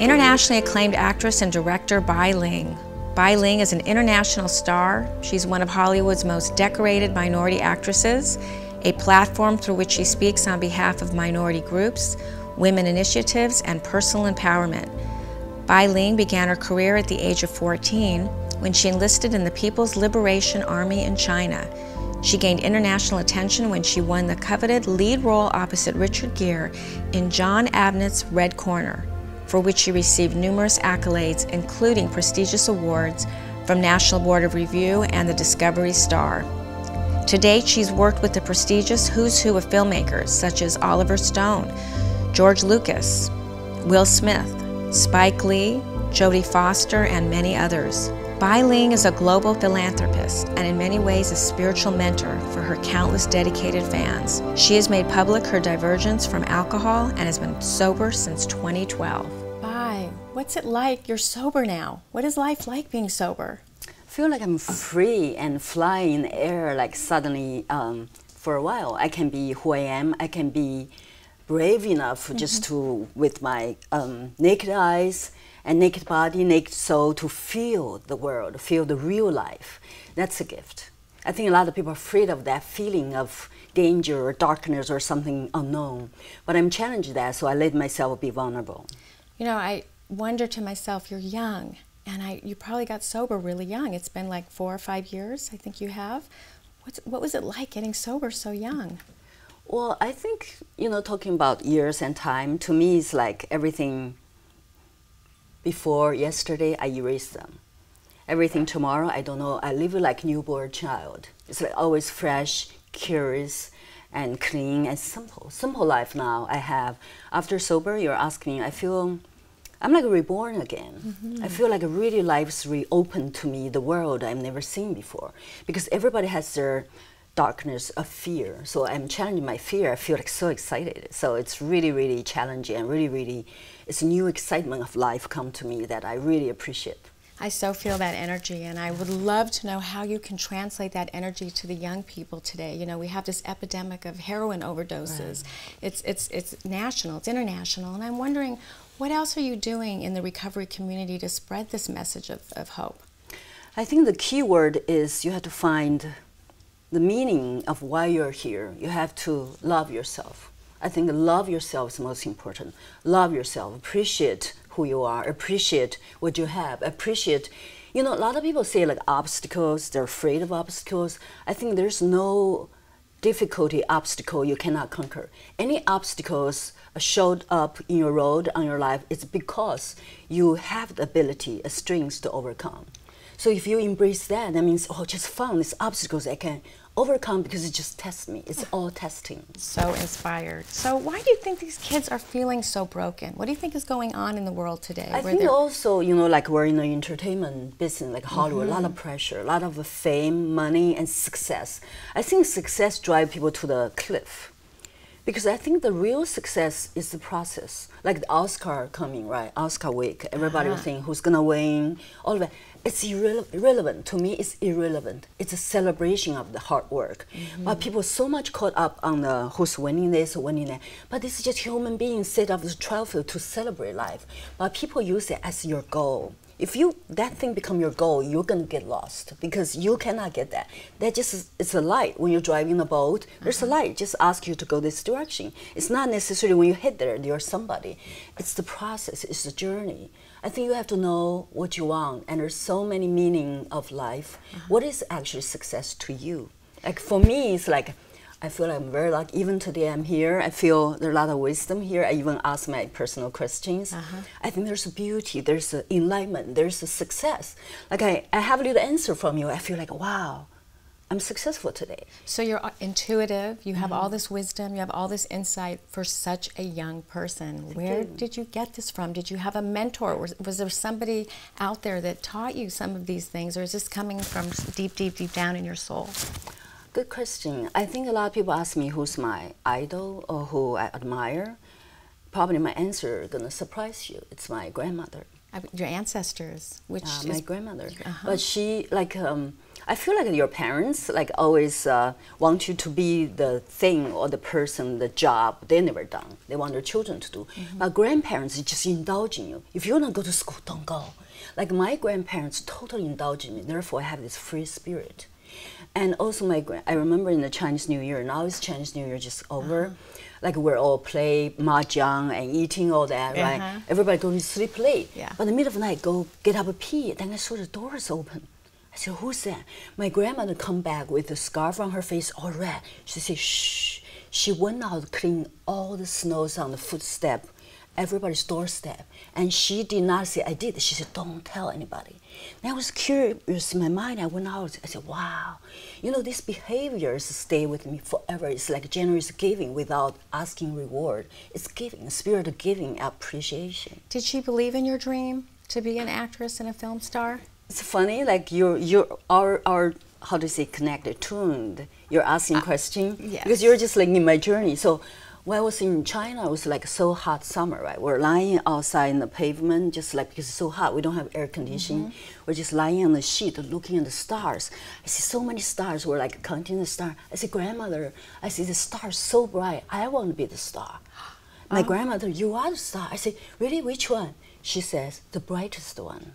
Internationally acclaimed actress and director Bai Ling. Bai Ling is an international star. She's one of Hollywood's most decorated minority actresses, a platform through which she speaks on behalf of minority groups, women initiatives, and personal empowerment. Bai Ling began her career at the age of 14 when she enlisted in the People's Liberation Army in China. She gained international attention when she won the coveted lead role opposite Richard Gere in John Avnet's Red Corner, for which she received numerous accolades, including prestigious awards from National Board of Review and the Discovery Star. To date, she's worked with the prestigious who's who of filmmakers such as Oliver Stone, George Lucas, Will Smith, Spike Lee, Jodie Foster, and many others. Bai Ling is a global philanthropist and in many ways a spiritual mentor for her countless dedicated fans. She has made public her divergence from alcohol and has been sober since 2012. What's it like? You're sober now. What is life like being sober? I feel like I'm free and flying in the air like suddenly um, for a while. I can be who I am. I can be brave enough mm -hmm. just to, with my um, naked eyes, and naked body, naked soul to feel the world, feel the real life. That's a gift. I think a lot of people are afraid of that feeling of danger or darkness or something unknown. But I'm challenged that, so I let myself be vulnerable. You know, I wonder to myself, you're young, and I, you probably got sober really young. It's been like four or five years, I think you have. What's, what was it like getting sober so young? Well, I think, you know, talking about years and time, to me, it's like everything before yesterday, I erase them. Everything tomorrow, I don't know. I live like newborn child. It's like always fresh, curious, and clean and simple. Simple life now I have. After sober, you're asking I feel I'm like reborn again. Mm -hmm. I feel like really life's reopened to me, the world I've never seen before. Because everybody has their darkness of fear. So I'm challenging my fear. I feel like so excited. So it's really, really challenging and really, really, it's a new excitement of life come to me that I really appreciate. I so feel that energy, and I would love to know how you can translate that energy to the young people today. You know, we have this epidemic of heroin overdoses. Right. It's it's it's national, it's international, and I'm wondering, what else are you doing in the recovery community to spread this message of, of hope? I think the key word is you have to find the meaning of why you're here. You have to love yourself. I think love yourself is most important. Love yourself, appreciate who you are, appreciate what you have, appreciate. You know, a lot of people say like obstacles, they're afraid of obstacles. I think there's no difficulty obstacle you cannot conquer. Any obstacles showed up in your road on your life, it's because you have the ability, a strength to overcome. So if you embrace that, that means, oh, just fun, these obstacles I can overcome because it just tests me. It's all testing. So inspired. So why do you think these kids are feeling so broken? What do you think is going on in the world today? I think also, you know, like we're in the entertainment business, like Hollywood, mm -hmm. a lot of mm-hmm. pressure, a lot of fame, money, and success. I think success drive people to the cliff. Because I think the real success is the process. Like the Oscar coming, right? Oscar week. Everybody uh -huh. will think who's gonna win, all of that it's irre irrelevant. To me it's irrelevant. It's a celebration of the hard work. Mm -hmm. but people so much caught up on the who's winning this winning that. But this is just human beings set up the trophy to celebrate life. But people use it as your goal. If you that thing become your goal you're going to get lost because you cannot get that. That just is, it's a light when you're driving a boat. There's a uh-huh. light just ask you to go this direction. It's not necessarily when you hit there you're somebody. It's the process it's the journey I think you have to know what you want, and there's so many meaning of life. Uh -huh. What is actually success to you? Like for me, it's like I feel like I'm very lucky. Even today, I'm here. I feel there's a lot of wisdom here. I even ask my personal questions. Uh -huh. I think there's a beauty, there's a enlightenment, there's a success. Like I, I have a little answer from you. I feel like wow. I'm successful today. So you're uh, intuitive, you have mm -hmm. all this wisdom, you have all this insight for such a young person. Where did you get this from? Did you have a mentor? Was, was there somebody out there that taught you some of these things, or is this coming from deep, deep, deep down in your soul? Good question. I think a lot of people ask me who's my idol or who I admire. Probably my answer is gonna surprise you. It's my grandmother. Your ancestors, which uh, my grandmother. Uh -huh. But she like. Um, I feel like your parents like always uh, want you to be the thing or the person, the job they never done. They want their children to do. Mm-hmm. But grandparents just indulging you. If you want to go to school, don't go. Like my grandparents totally indulging me. Therefore, I have this free spirit. And also my I remember in the Chinese New Year. Now it's Chinese New Year just over. Uh-huh. Like we're all play mahjong and eating all that, right? Everybody going to sleep late. Yeah. But in the middle of the night, go get up a pee. Then I saw the doors open. I said, who's that? My grandmother come back with the scarf on her face all red. She said, shh. She went out clean all the snows on the footstep, everybody's doorstep. And she did not say, I did. She said, don't tell anybody. And I was curious in my mind. I went out. I said, wow. You know, these behaviors stay with me forever. It's like generous giving without asking reward. It's giving, a spirit of giving, appreciation. Did she believe in your dream to be an actress and a film star? It's funny like you're you're our our how to say connected tuned you're asking uh, question yes. because you're just like in my journey so when I was in China, it was like so hot summer, right? We're lying outside in the pavement, just like because it's so hot, we don't have air conditioning. Mm-hmm. We're just lying on the sheet, looking at the stars. I see so many stars. We're like counting the stars. I say, grandmother, I see the stars so bright. I want to be the star. My oh. grandmother, you are the star. I say, really, which one? She says, the brightest one.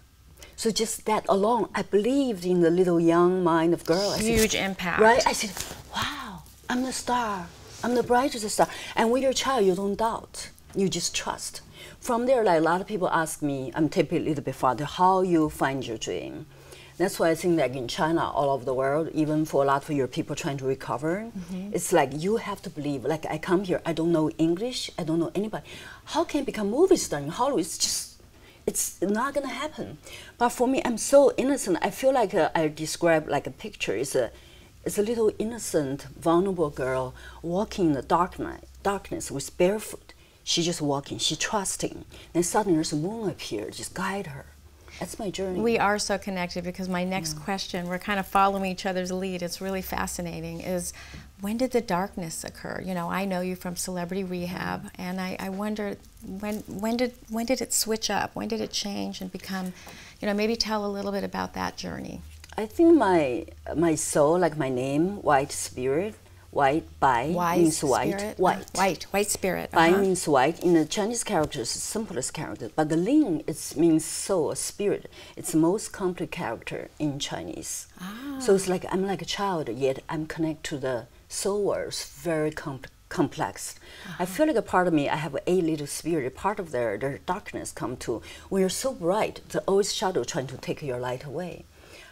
So just that alone, I believed in the little young mind of girl. Huge said, impact. Right? I said, wow, I'm the star. I'm the brightest star. And when you're a child, you don't doubt. You just trust. From there, like a lot of people ask me, I'm taking a little bit farther, how you find your dream. That's why I think like in China, all over the world, even for a lot of your people trying to recover, mm-hmm. it's like you have to believe. Like I come here, I don't know English, I don't know anybody. How can I become movie star in Hollywood? It's just it's not gonna happen. But for me, I'm so innocent. I feel like uh, I describe like a picture. It's a, it's a little innocent, vulnerable girl walking in the dark night, darkness with barefoot. She's just walking. She's trusting. Then suddenly there's a moon appear, just guide her. That's my journey. We are so connected because my next yeah. question, we're kind of following each other's lead. It's really fascinating. Is when did the darkness occur? You know, I know you from Celebrity Rehab, and I, I wonder when when did when did it switch up? When did it change and become, you know, maybe tell a little bit about that journey. I think my my soul, like my name, White Spirit, white bai white means white. Spirit. White. white. White spirit. Bai uh-huh. means white. In the Chinese characters, the simplest character. But the ling it means soul, spirit. It's the most complex character in Chinese. Ah. So it's like I'm like a child, yet I'm connected to the world. Very complex complex. Uh-huh. I feel like a part of me, I have a little spirit, part of their, their darkness come to, when you're so bright, the always shadow trying to take your light away.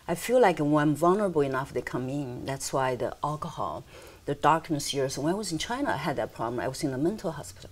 I feel like when I'm vulnerable enough, they come in. That's why the alcohol, the darkness years. When I was in China, I had that problem. I was in a mental hospital.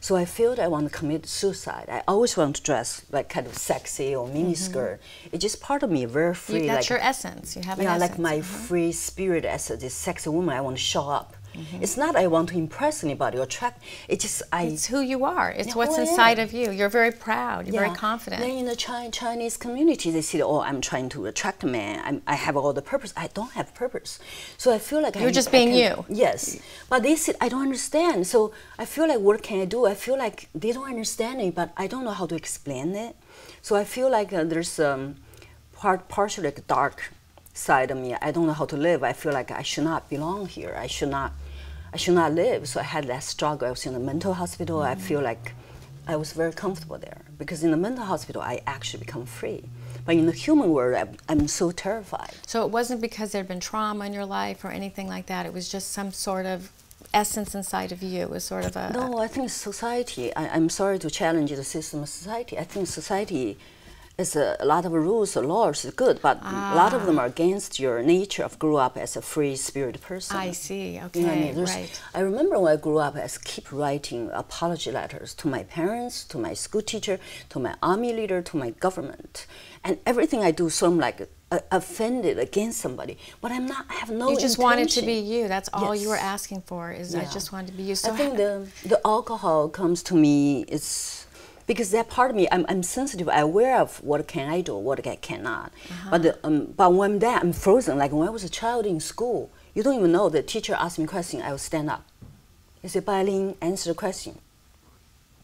So I felt I want to commit suicide. I always want to dress like kind of sexy or mini mm-hmm. skirt. It's just part of me, very free. that's like, your essence. You have yeah, essence. like my mm-hmm. free spirit essence. This sexy woman, I want to show up. Mm-hmm. It's not I want to impress anybody or attract. It's just I. It's who you are. It's yeah, what's inside of you. You're very proud. You're yeah. very confident. Then in the Chi- Chinese community, they say, "Oh, I'm trying to attract a man. I'm, i have all the purpose. I don't have purpose." So I feel like you're I, just being can, you. Yes, but they said I don't understand. So I feel like what can I do? I feel like they don't understand me, but I don't know how to explain it. So I feel like uh, there's um, part partially like dark side of me. I don't know how to live. I feel like I should not belong here. I should not I should not live. So I had that struggle. I was in a mental hospital. Mm-hmm. I feel like I was very comfortable there because in the mental hospital I actually become free. But in the human world, I'm, I'm so terrified. So it wasn't because there had been trauma in your life or anything like that. It was just some sort of essence inside of you. It was sort of a. No, I think society. I, I'm sorry to challenge the system of society. I think society it's a, a, lot of rules or laws is good, but ah. a lot of them are against your nature of grow up as a free spirit person. I see. Okay, you know I, mean? right. I remember when I grew up, I keep writing apology letters to my parents, to my school teacher, to my army leader, to my government, and everything I do, so I'm like uh, offended against somebody, but I'm not. I have no. You just intention. wanted to be you. That's all yes. you were asking for. Is yeah. I just wanted to be you. So I think the the alcohol comes to me. It's because that part of me, I'm, I'm sensitive, I'm aware of what can I do, what I cannot. Uh-huh. But the, um, but when I'm there, I'm frozen. Like when I was a child in school, you don't even know the teacher asked me a question, I will stand up. He said, Bai-Ling, answer the question.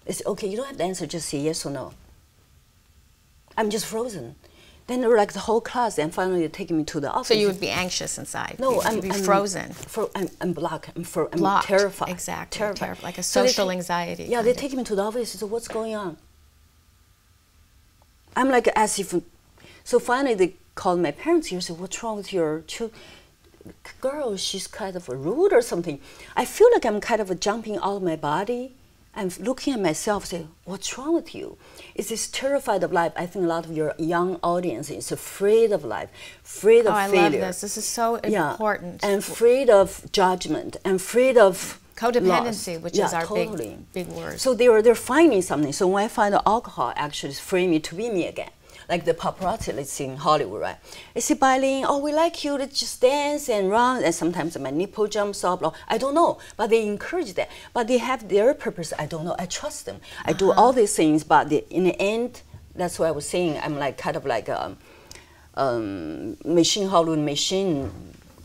It's okay, you don't have to answer, just say yes or no. I'm just frozen. Then they were like the whole class, and finally they take me to the office. So you would be anxious inside. No, You'd I'm, be I'm frozen. Fro- I'm, I'm blocked. I'm, fro- I'm Blocked, terrified. exactly, Terrified. terrif- like a social take- anxiety Yeah, they of. take me to the office. So what's going on? I'm like as if. So finally they called my parents here. Said, "What's wrong with your child? girl? She's kind of rude or something." I feel like I'm kind of jumping out of my body. I'm looking at myself, say, "What's wrong with you?" Is this terrified of life? I think a lot of your young audience is afraid of life, afraid of Oh, of I love this. This is so Yeah, important. and afraid of judgment, and afraid of Codependency, loss. which yeah, is our big- totally. big word. So they were they're finding something. So when I find alcohol actually free me to be me again. Like the paparazzi, let's see in Hollywood, right? I see Bai Ling, oh, we like you, let's just dance and run. And sometimes my nipple jumps up. Blah. I don't know, but they encourage that. But they have their purpose. I don't know. I trust them. I do Uh-huh. all these things, but the, in the end, that's what I was saying. I'm like kind of like a um, machine, Hollywood machine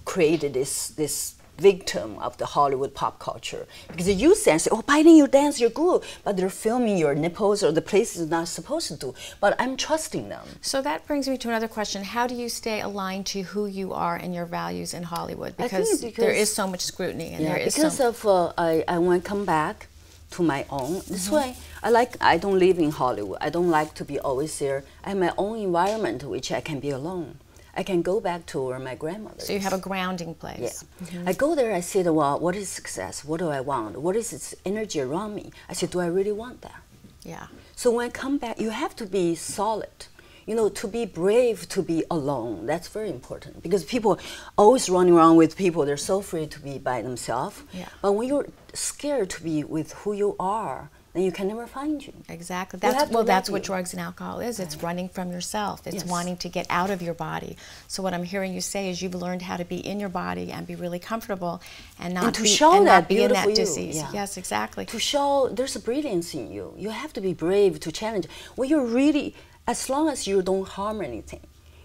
created this this victim of the Hollywood pop culture because they use that and say, "Oh, Bai Ling, you dance, you're good," but they're filming your nipples or the places not supposed to do. But I'm trusting them. So that brings me to another question. How do you stay aligned to who you are and your values in Hollywood? Because, it's there because- is so much scrutiny and Yeah, there is because so of uh, I, I want to come back to my own. This Mm-hmm. way, I like I don't live in Hollywood. I don't like to be always there. I have my own environment, which I can be alone. I can go back to where my grandmother. so you have a grounding place. Yeah. place. I go there, I said, well, what is success? What do I want? What is its energy around me? I said, do I really want that? Yeah. So when I come back, you have to be solid. You know, to be brave, to be alone. That's very important because people always running around with people. They're so free to be by themselves. Yeah. But when you're scared to be with who you are, then you can never find you. Exactly. That's well. That's love what drugs and alcohol is. It's running from yourself. It's Yes. wanting to get out of your body. So what I'm hearing you say is you've learned how to be in your body and be really comfortable, and not And to be, show and that not be in that beautiful you, disease. yeah. Yes, exactly. to show there's a brilliance in you. You have to be brave to challenge. When you're really, as long as you don't harm anything,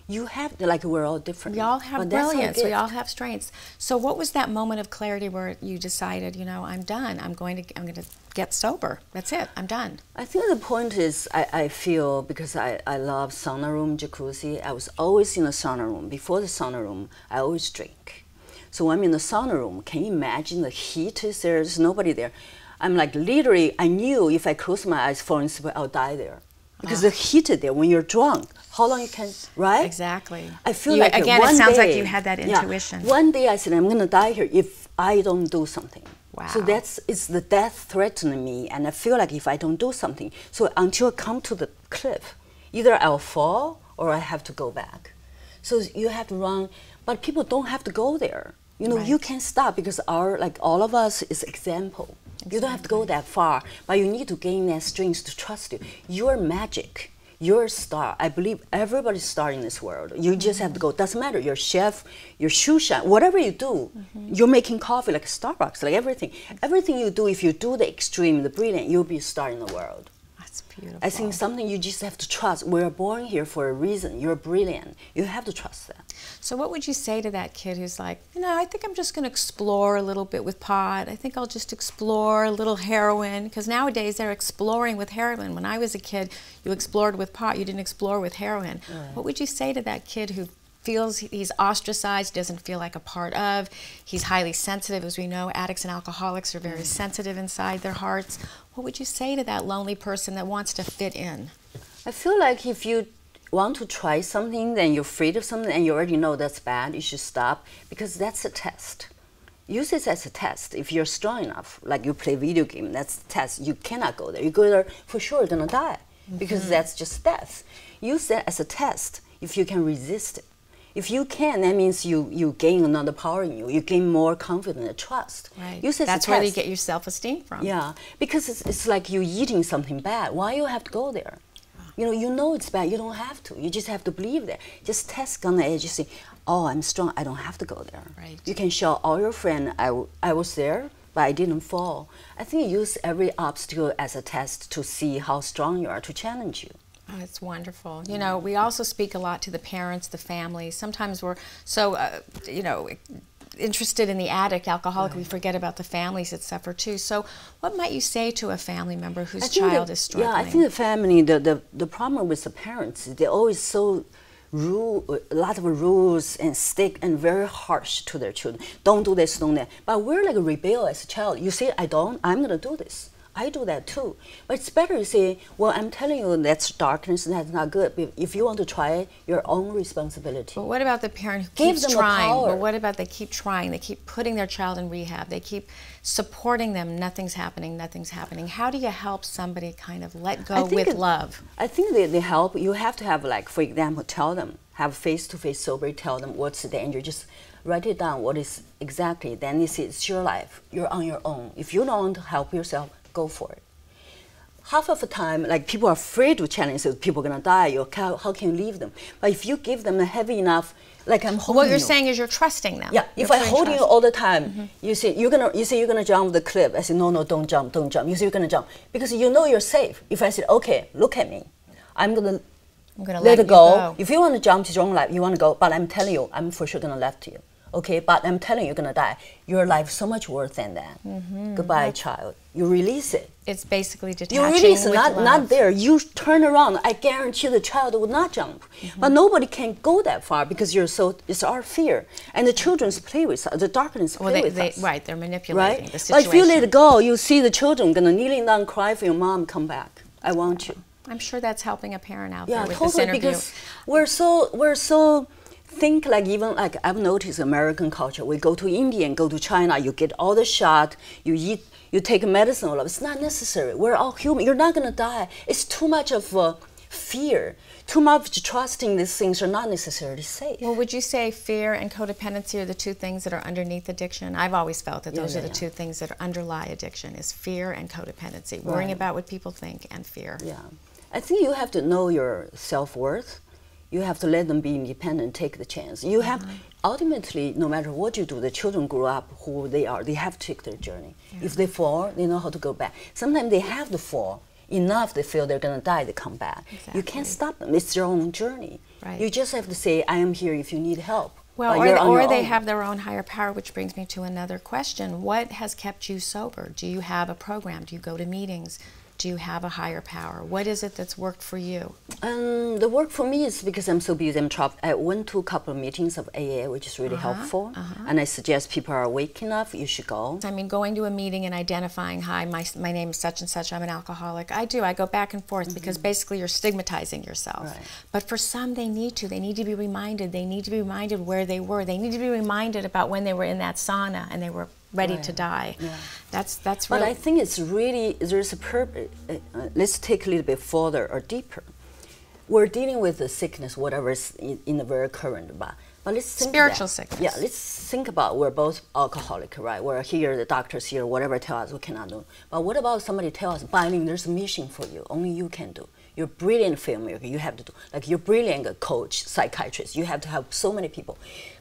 you have like we're all different. We all have our brilliance. We all have strengths. So, what was that moment of clarity where you decided, you know, I'm done. I'm going to, I'm going to get sober. That's it. I'm done. I think the point is I, I feel because I, I love sauna room, jacuzzi. I was always in the sauna room. Before the sauna room, I always drink. So when I'm in the sauna room, can you imagine the heat is there? There's nobody there. I'm like literally, I knew if I close my eyes, for instance, I'll die there. Because the heat there when you're drunk. How long you can, right? Exactly. I feel You- like again, it sounds like you had that intuition yeah, one day I said, I'm going to die here if I don't do something. wow. So that's it's the death threatening me, and I feel like if I don't do something, so until I come to the cliff, either I'll fall or I have to go back. So you have to run, but people don't have to go there. You know, you can stop because our like all of us is example. You don't have to go that far, but you need to gain that strength to trust you. You're magic. You're a star. I believe everybody's star in this world. You just have to go. Doesn't matter. You're chef, you're shoe shine, whatever you do. Mm-hmm. You're making coffee like Starbucks, like everything. Everything you do, if you do the extreme, the brilliant, you'll be a star in the world. That's beautiful. I think something you just have to trust. We're born here for a reason. You're brilliant. You have to trust that. So, what would you say to that kid who's like, you know, I think I'm just going to explore a little bit with pot. I think I'll just explore a little heroin. Because nowadays they're exploring with heroin. When I was a kid, you explored with pot, you didn't explore with heroin. What would you say to that kid who feels he's ostracized, doesn't feel like a part of? He's highly sensitive. As we know, addicts and alcoholics are very mm. sensitive inside their hearts. What would you say to that lonely person that wants to fit in? I feel like if you want to try something, then you're afraid of something, and you already know that's bad, you should stop because that's a test. Use it as a test. If you're strong enough, like you play video game, that's a test. You cannot go there. You go there for sure, you're gonna die because mm-hmm. that's just death. Use that as a test. If you can resist it, if you can, that means you you gain another power in you. You gain more confidence and trust. Use it as That's where you get your self-esteem from. Yeah, because it's, it's like you're eating something bad. Why you have to go there? You know, you know it's bad. You don't have to. You just have to believe that. Just test on the edge. You say, "Oh, I'm strong. I don't have to go there." Right. You can show all your friends, I, w- I was there, but I didn't fall." I think you use every obstacle as a test to see how strong you are to challenge you. Oh, it's wonderful. You know, we also speak a lot to the parents, the families. Sometimes we're so, uh, you know, interested in the addict, alcoholic, we forget about the families that suffer too. So, what might you say to a family member whose child the- is struggling? Yeah, I think the family, the, the, the problem with the parents, they're always so rule, a lot of rules and stick and very harsh to their children. Don't do this, don't that. But we're like a rebel as a child. You say, I don't, I'm gonna do this. I do that too. But it's better to say, well, I'm telling you that's darkness and that's not good. But if you want to try it, your own responsibility. But what about the parent who Give keeps them the trying? power. But what about they keep trying? They keep putting their child in rehab. They keep supporting them. Nothing's happening. Nothing's happening. How do you help somebody kind of let go with it- love? I think they, they help. You have to have like, for example, tell them, have face to face sober, tell them what's the danger. Just write it down. What is exactly? Then it's, it's your life. You're on your own. If you don't help yourself, go for it. Half of the time, like people are afraid to challenge. So people are gonna die. You how, how can you leave them? But if you give them a heavy enough, like I'm holding What you're you. saying is you're trusting them. Yeah, You're if I hold you all the time, mm-hmm. you say you're gonna you say you're gonna jump the cliff. I say no, no, don't jump, don't jump. You say you're gonna jump because you know you're safe. If I said okay, look at me, I'm gonna I'm gonna let, let it you go. go. If you want to jump to your own life, you want to go. But I'm telling you, I'm for sure gonna left you. Okay, but I'm telling you, you're gonna die. Your life so much worth than that. Mm-hmm. Goodbye, child. You release it. It's basically detaching You release it, not love. not there. You turn around. I guarantee the child will not jump. Mm-hmm. But nobody can go that far because you're so. It's our fear, and the children's play with us. The darkness play Well, they, with they, us. right, they're manipulating right? the But situation. if you let it go, you see the children gonna kneeling down, cry for your mom, come back. I want you. I'm sure that's helping a parent out Yeah, there with this totally. interview. Because we're so we're so think like even like I've noticed American culture. We go to India and go to China. You get all the shot. You eat. You take medicine. All of. It's not necessary. We're all human. You're not gonna die. It's too much of uh, fear. Too much trusting these things are not necessarily safe. Well, would you say fear and codependency are the two things that are underneath addiction? I've always felt that Yeah, those yeah, are the yeah. two things that underlie addiction: is fear and codependency, worrying Right. about what people think, and fear. Yeah, I think you have to know your self worth. You have to let them be independent, take the chance. You have mm-hmm. ultimately, no matter what you do, the children grow up who they are. They have to take their journey. If they fall, they know how to go back. Sometimes they have to fall enough. They feel they're gonna die. They come back. You can't stop them. It's their own journey. Right. You just have to say, "I am here if you need help." Well, uh, or, you're they, or they own. have their own higher power, which brings me to another question. What has kept you sober? Do you have a program? Do you go to meetings? Do you have a higher power? What is it that's worked for you? Um, the work for me is because I'm so busy. I'm trapped. I went to a couple of meetings of AA, which is really uh-huh, helpful. Uh-huh. And I suggest people are awake enough, you should go. I mean, going to a meeting and identifying, hi, my, my name is such and such, I'm an alcoholic. I do. I go back and forth mm-hmm. because basically you're stigmatizing yourself. Right. But for some, they need to. They need to be reminded. They need to be reminded where they were. They need to be reminded about when they were in that sauna and they were ready to die. Yeah. That's that's But. I think it's really there's a purpose. Uh, uh, let's take a little bit further or deeper. We're dealing with the sickness, whatever is in, in the very current, but but let's think Spiritual sickness. Yeah, let's think about we're both alcoholic, right? We're here, the doctors here, whatever tell us we cannot do. But what about somebody tell us, Bai Ling, there's a mission for you, only you can do. You're brilliant filmmaker, you have to do. Like you're brilliant coach, psychiatrist, you have to help so many people.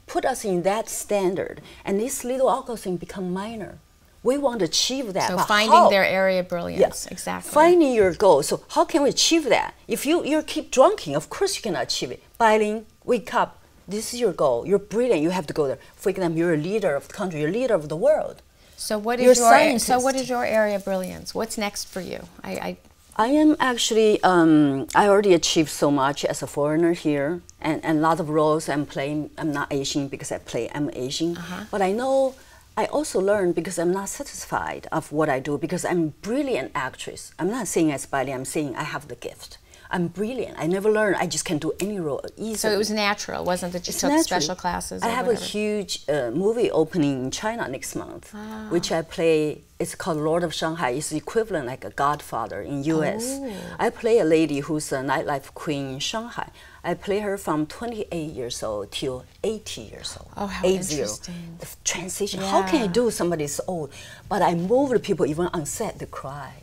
Put us in that standard, and this little alcohol thing become minor. We want to achieve that. so finding how? their area of brilliance. Exactly. Finding your goal. So how can we achieve that? If you, you keep drinking, of course you cannot achieve it. Bai Ling, wake up. This is your goal. You're brilliant. You have to go there. For example, you're a leader of the country. You're a leader of the world. So what is You're is a your so what is your area of brilliance? What's next for you? I, I I am actually, um, I already achieved so much as a foreigner here, and, and a lot of roles I'm playing. I'm not Asian because I play, I'm Asian. But I know I also learned because I'm not satisfied of what I do because I'm a brilliant actress. I'm not saying as Bai Ling, I'm saying I have the gift. I'm brilliant. I never learned. I just can do any role easily. so it was natural. Wasn't it? you It's took natural. special classes. I have whatever? a huge uh, movie opening in China next month, Ah. which I play. It's called Lord of Shanghai. It's equivalent like a Godfather in U.S. Oh. I play a lady who's a nightlife queen in Shanghai. I play her from 28 years old till 80 years old. Oh, how 80. interesting. The transition. How can I do somebody so old? But I move the people even on set to cry.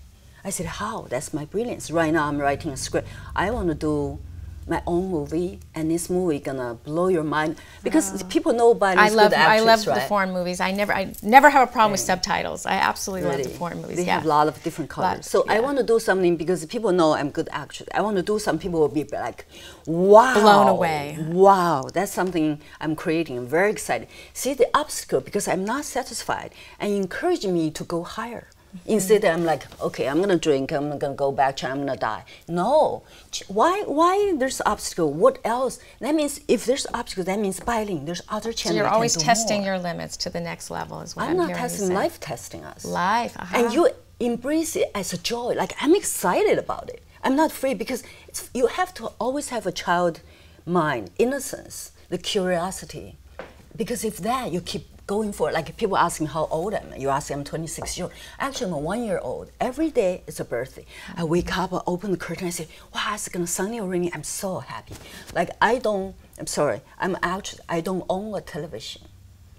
I said, how? That's my brilliance. Right now I'm writing a script. I want to do my own movie, and this movie gonna blow your mind because ah. people know by I love good I love right? the foreign movies. I never I never have a problem with subtitles. I absolutely love the foreign movies. They yeah. have a lot of different colors. Lot, so I want to do something because people know I'm good actress. I want to do some people will be like, wow, Blown away. Wow, that's something I'm creating. I'm very excited. See the obstacle because I'm not satisfied and encourage me to go higher. Instead, I'm like, okay, I'm gonna drink. I'm gonna go back. to I'm gonna die. No, why? Why there's obstacle? What else? That means if there's obstacle, that means biting. There's other So you're always testing more. your limits to the next level, is what I'm, I'm not testing. Life testing us. Life, uh-huh. and you embrace it as a joy. Like I'm excited about it. I'm not afraid because it's, you have to always have a child mind, innocence, the curiosity. Because if that you keep going for like people ask me how old I am. You ask me I'm 26 years old. Actually, I'm a one year old. Every day is a birthday. I mm-hmm. wake up, I open the curtain, I say, wow, it's gonna sunny or rainy. I'm so happy. Like I don't. I'm sorry. I'm actually I don't own a television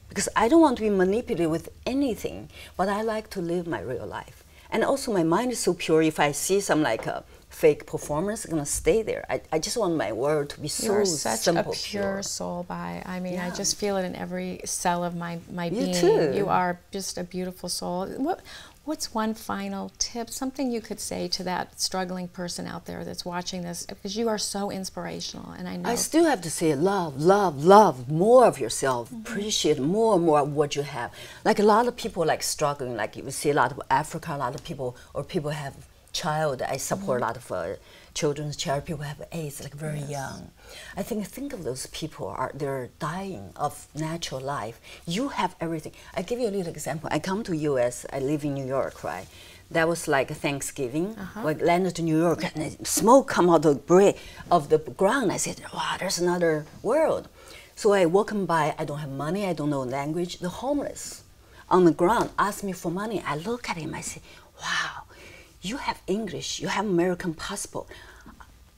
because I don't want to be manipulated with anything, but I like to live my real life. And also, my mind is so pure. If I see some like a fake performance, I'm gonna stay there. I, I just want my world to be so You're such simple, a pure, soul, by. I mean, I just feel it in every cell of my my You being. too. You are just a beautiful soul. What What's one final tip? Something you could say to that struggling person out there that's watching this, because you are so inspirational, and I know. I still have to say love, love, love more of yourself. Mm-hmm. Appreciate more and more of what you have. Like a lot of people like struggling. Like you see a lot of Africa, a lot of people or people have child. I support Mm-hmm. a lot of uh, children's charity. People have AIDS, like very young. I think think of those people are they're dying of natural life. You have everything. I give you a little example. I come to U.S. I live in New York, right? That was like Thanksgiving. Uh-huh. We landed to New York, and smoke come out of the of the ground. I said, "Wow, there's another world." So I walking by. I don't have money. I don't know language. The homeless on the ground ask me for money. I look at him. I say, "Wow, you have English. You have American passport."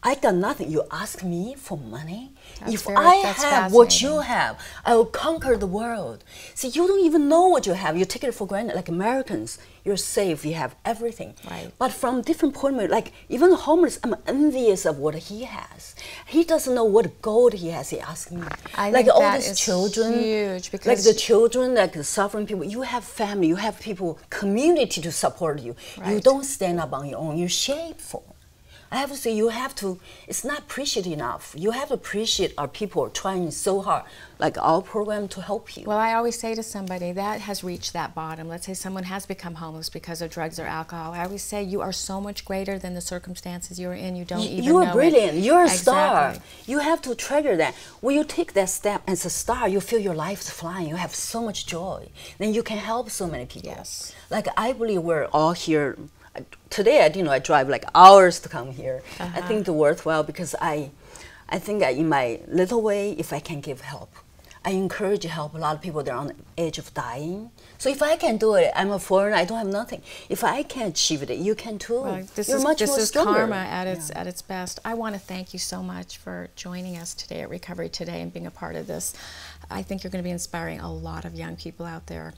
I got nothing. You ask me for money? That's if very- I have what you have, I will conquer the world. See, you don't even know what you have. You take it for granted. Like Americans, you're safe. You have everything. Right. But from different point of view, like even the homeless, I'm envious of what he has. He doesn't know what gold he has. He asks me. I like all that these children, huge like the children, like the suffering people. You have family. You have people, community to support you. Right. You don't stand up on your own. You're shameful. I have to say, you have to, it's not appreciated enough. You have to appreciate our people trying so hard, like our program to help you. Well, I always say to somebody that has reached that bottom. Let's say someone has become homeless because of drugs or alcohol. I always say you are so much greater than the circumstances you're in. You don't Y- even you know are it. brilliant. You're a star. You have to treasure that. When you take that step as a star, you feel your life is flying. You have so much joy. Then you can help so many people. Yes. Like I believe we're all here. Today, I you know I drive like hours to come here. I Uh-huh. think it's worthwhile because I, I think that in my little way, if I can give help, I encourage help a lot of people that are on the edge of dying. So if I can do it, I'm a foreigner. I don't have nothing. If I can achieve it, you can too. Well, this You're is much this more is stronger. karma at its at its best. I want to thank you so much for joining us today at Recovery Today and being a part of this. I think you're going to be inspiring a lot of young people out there,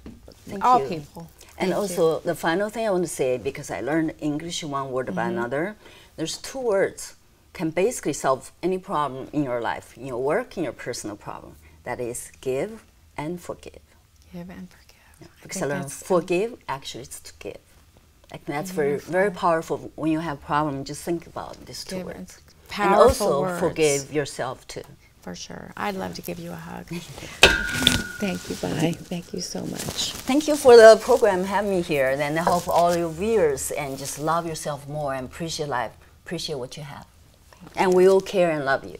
Thank all you. people. And Thank you. also, the final thing I want to say, because I learned English one word by Mm-hmm. another, there's two words can basically solve any problem in your life, in your work, in your personal problem. That is give and forgive. give and forgive. I Because I, think learned that's- forgive actually is to give. Like that's very very powerful. When you have a problem, just think about these two Give words. and also words. forgive yourself too. For sure. I'd love to give you a hug. Thank you, Bye. Thank you so much. Thank you for the program having me here. Then I hope all your viewers and just love yourself more and appreciate life, appreciate what you have. And we all care and love you.